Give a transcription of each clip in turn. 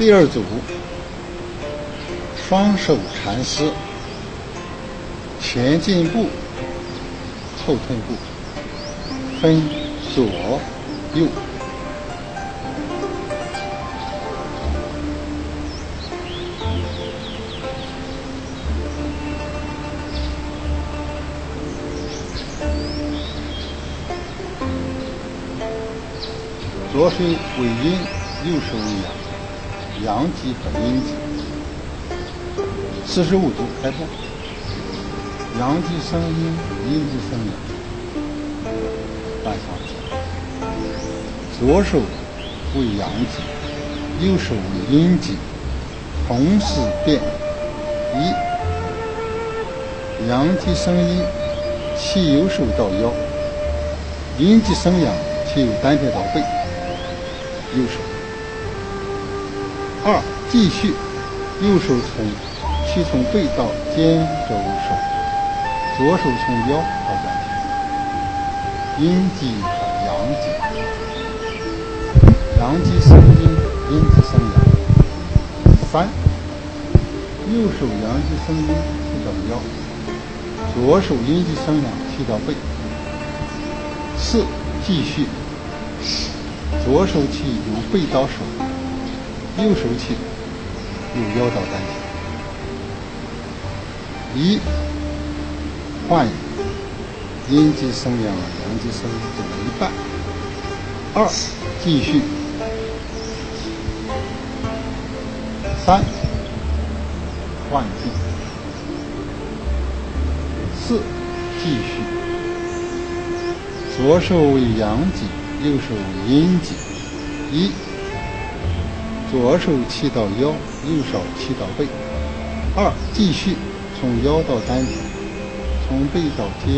第二组，双手缠丝，前进步，后退步，分左右。左手为阴，右手为阳，阳极和阴极。四十五度开步，阳极生阴，阴极生阳。半上去。左手为阳极，右手为阴极，同时变。一，阳极生阴，其右手到腰；阴极生阳，其由丹田到背。右手，二继续，右手从其从背到肩肘手，左手从腰到丹田，阴极阳极，阳极生阴，阴极生阳。三，右手阳极生阴，去到腰；左手阴极生阳，去到背。四，继续。左手起由背到手，右手起用腰到丹田。一换阴极生阳，阳极生阴，走了一半。二继续。三换气。四继续。左手为阳极。右手为阴极，一，左手起到腰，右手起到背。二，继续从腰到丹田，从背到肩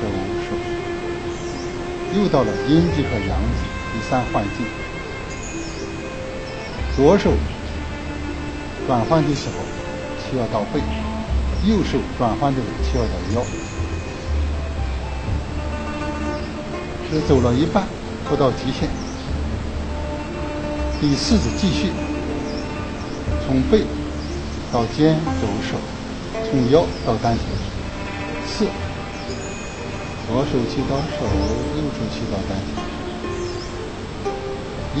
肘手，又到了阴极和阳极。第三换劲，左手转换的时候，气要到背；右手转换的时候，气要到腰。只走了一半。不到极限，第四组继续，从背到肩左手，从腰到丹田。四，左手起到手，右手起到丹田。一，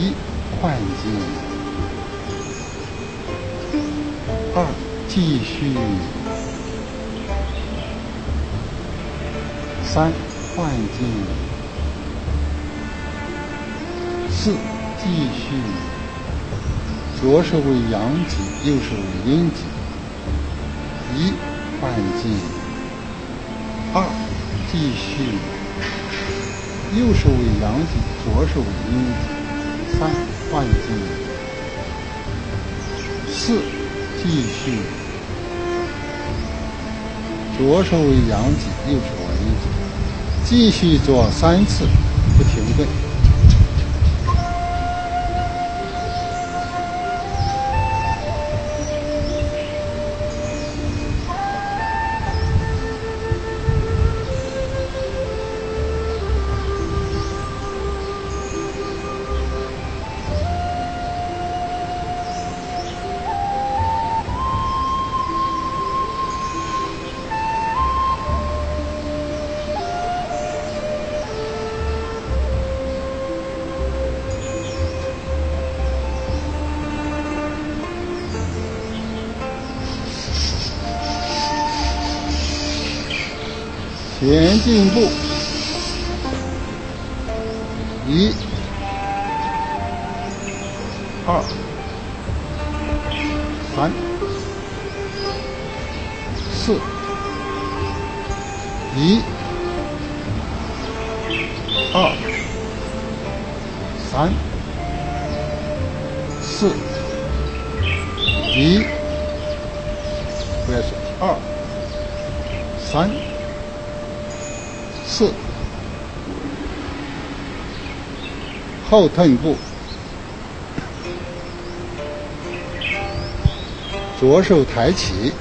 换劲。二，继续。三，换劲。四，继续，左手为阳极，右手为阴极。一，换劲。二，继续，右手为阳极，左手为阴极。三，换劲。四，继续，左手为阳极，右手为阴极。继续做三次，不停顿。前进步，一、二、三、四，一、二、三、四，一，不要说。二、三。四，后退步，左手抬起。